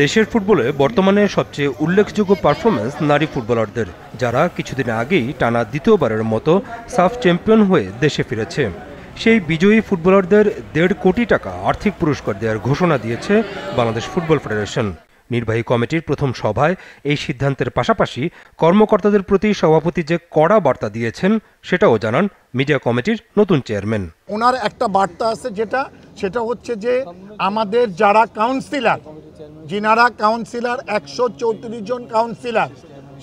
দেশের ফুটবলে বর্তমানে সবচেয়ে উল্লেখযোগ্য পারফরমেন্স নারী ফুটবলারদের, যারা কিছুদিন আগেই টানা দ্বিতীয়বারের মতো সাফ চ্যাম্পিয়ন হয়ে দেশে ফিরেছে। সেই বিজয়ী ফুটবলারদের দেড় কোটি টাকা আর্থিক পুরস্কার দেওয়ার ঘোষণা দিয়েছে বাংলাদেশ ফুটবল ফেডারেশন। নির্বাহী কমিটির প্রথম সভায় এই সিদ্ধান্তের পাশাপাশি কর্মকর্তাদের প্রতি সভাপতি যে কড়া বার্তা দিয়েছেন, সেটাও জানান মিডিয়া কমিটির নতুন চেয়ারম্যান। ওনার একটা বার্তা আছে যেটা, সেটা হচ্ছে যে আমাদের যারা কাউন্সিলর যিনারা কাউন্সিলর একশো চৌত্রিশ জন কাউন্সিলর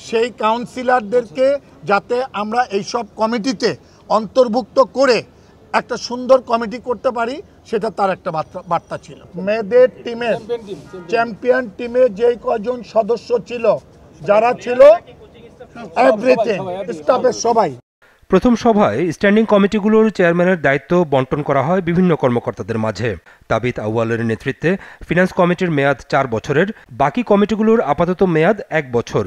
সেই কাউন্সিলরদেরকে যাতে আমরা এইসব কমিটিতে অন্তর্ভুক্ত করে একটা সুন্দর কমিটি করতে পারি সেটা তার একটা বার্তা ছিল। মেয়েদের টিমের চ্যাম্পিয়ন টিমে যেই কজন সদস্য ছিল যারা ছিল এভরিথিং স্টাফের সবাই। প্রথম সভায় স্ট্যান্ডিং কমিটিগুলোর চেয়ারম্যানের দায়িত্ব বন্টন করা হয় বিভিন্ন কর্মকর্তাদের মাঝে। তাবিত আউয়ালের নেতৃত্বে ফিনান্স কমিটির মেয়াদ চার বছরের, বাকি কমিটিগুলোর আপাতত মেয়াদ এক বছর।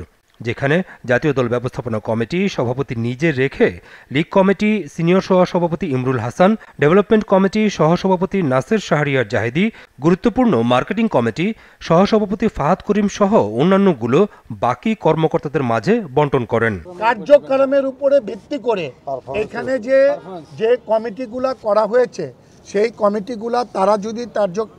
যেখানে জাতীয় দল ব্যবস্থাপনা কমিটি সভাপতি নিজে রেখে লীগ কমিটি, সিনিয়র সহসভাপতি ইমরুল হাসান, ডেভেলপমেন্ট কমিটি সহসভাপতি নাসের শাহরিয়ার জাহেদি, গুরুত্বপূর্ণ মার্কেটিং কমিটি সহসভাপতি ফাহাদ করিম সহ অন্যান্যগুলো বাকি কর্মকর্তাদের মাঝে বন্টন করেন। কার্যক্রমের উপরে ভিত্তি করে এখানে যে যে কমিটিগুলা করা হয়েছে, সেই কমিটিগুলা তারা যদি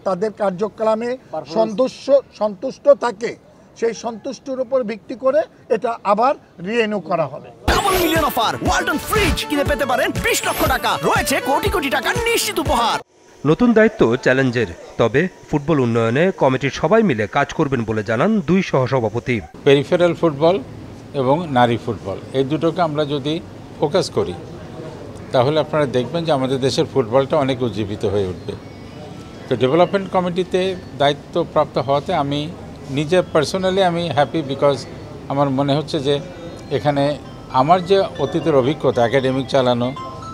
তাদের কার্যক্রমে সন্তুষ্ট সন্তুষ্ট থাকে সেই সন্তুষ্টির উপর ভিত্তি করে এটা আবার রিএনিউ করা হবে। Double million offer Walton fridge কিনে পেতে পারেন বিশ লক্ষ টাকা। রয়েছে কোটি কোটি টাকার নিশ্চিত উপহার। নতুন দায়িত্ব চ্যালেঞ্জের তবে ফুটবল উন্নয়নে কমিটির সবাই মিলে কাজ করবেন বলে জানান দুই সহসভাপতি। পেরিফেরাল ফুটবল এবং নারী ফুটবল এই দুটোকে আমরা যদি ফোকাস করি তাহলে আপনারা দেখবেন যে আমাদের দেশের ফুটবলটা অনেক উজ্জীবিত হয়ে উঠবে। তো ডেভেলপমেন্ট কমিটিতে দায়িত্বপ্রাপ্ত হওয়াতে আমি নিজে পার্সোনালি আমি হ্যাপি বিকজ আমার মনে হচ্ছে যে এখানে আমার যে অতীতের অভিজ্ঞতা একাডেমিক চালানো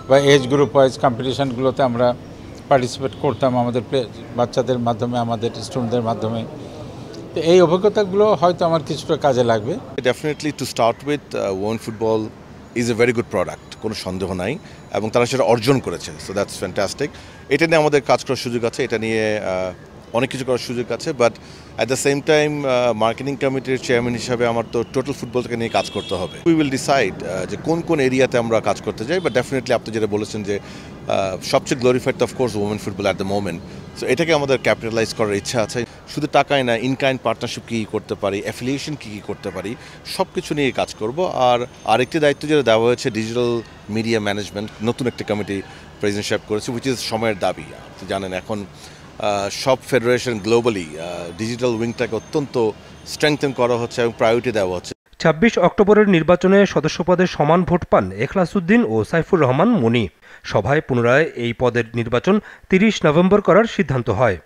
বা এজ গ্রুপ ওয়াইজ কম্পিটিশানগুলোতে আমরা পার্টিসিপেট করতাম আমাদের বাচ্চাদের মাধ্যমে, আমাদের স্টুডেন্টদের মাধ্যমে। তো এই অভিজ্ঞতাগুলো হয়তো আমার কিছুটা কাজে লাগবে। Definitely to start with one football is a a good product কোনো সন্দেহ নাই, এবং তারা সেটা অর্জন করেছে সো দ্যাটস ফ্যান্টাস্টিক এটা নিয়ে আমাদের কাজ করার সুযোগ আছে, এটা নিয়ে অনেক কিছু করার সুযোগ আছে but at the same time marketing কমিটির চেয়ারম্যান হিসাবে আমার তো টোটাল ফুটবলটাকে নিয়ে কাজ করতে হবে। উই উইল ডিসাইড যে কোন কোন এরিয়াতে আমরা কাজ করতে যাই বাট ডেফিনেটলি আপনি যেটা বলেছেন যে সবচেয়ে glorified of course women football at the moment so এটাকে আমাদের ক্যাপিটালাইজ করার ইচ্ছা আছে। শুধু টাকায় না ইনকাইন্ড পার্টনারশিপ কী কী করতে পারি অ্যাফিলিয়েশন কী কী করতে পারি সব কিছু নিয়ে কাজ করব। আর আরেকটি দায়িত্ব যেটা দেওয়া হয়েছে ডিজিটাল মিডিয়া ম্যানেজমেন্ট নতুন একটি কমিটি প্রেসিডেন্টশিপ করেছে উইচ ইজ সময়ের দাবি। আপনি জানেন এখন সব ফেডারেশন গ্লোবালি ডিজিটাল উইংটাকে অত্যন্ত স্ট্রেংথেন করা হচ্ছে এবং প্রায়োরিটি দেওয়া হচ্ছে। ছাব্বিশ অক্টোবরের নির্বাচনে সদস্যপদে সমান ভোট পান এখলাসুদ্দিন ও সাইফুর রহমান মনি। সভায় পুনরায় এই পদের নির্বাচন তিরিশ নভেম্বর করার সিদ্ধান্ত হয়।